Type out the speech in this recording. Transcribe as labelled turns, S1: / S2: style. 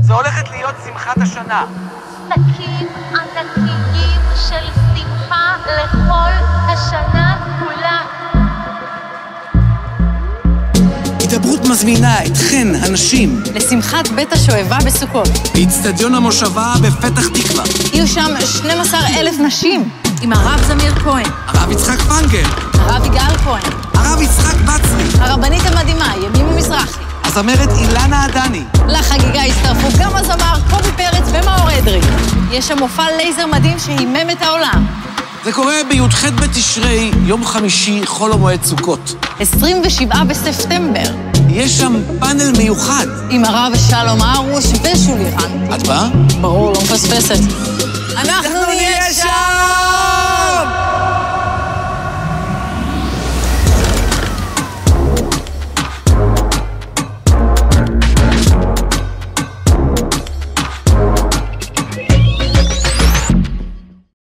S1: זו הולכת להיות שמחת השנה.
S2: שקים ענקיים של שמחה לכל השנה כולה.
S1: הידברות מזמינה אתכן, הנשים,
S3: לשמחת בית השואבה בסוכות.
S1: באיצטדיון המושבה בפתח תקווה.
S3: יהיו שם 12 אלף נשים, עם הרב זמיר כהן,
S1: הרב יצחק פנגל,
S3: הרב יגאל כהן,
S1: הזמרת אילנה עדני,
S3: לחגיגה הצטרפו גם הזמר קובי פרץ ומאור אדרי. יש שם מופע לייזר מדהים שהימם את העולם.
S1: זה קורה בי"ח בתשרי, יום חמישי, חול המועד סוכות.
S3: 27 בספטמבר,
S1: יש שם פאנל מיוחד.
S3: עם הרב שלום הרוש ושולי רן.
S1: את באה?
S3: ברור, לא מפספסת. אנחנו!